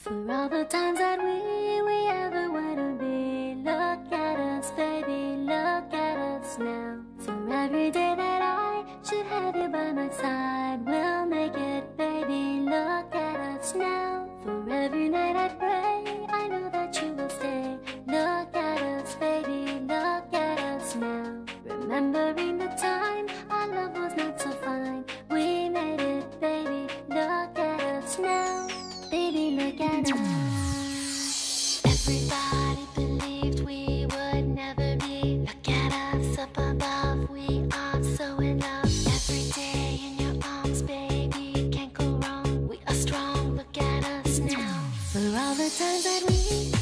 For all the times that we, we ever wanna be Look at us, baby, look at us now. For every day that I should have you by my side We'll make it, baby, look at us now. me.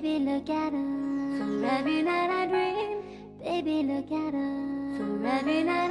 Baby, look at her. From every night I dream. Baby, look at her. For every night.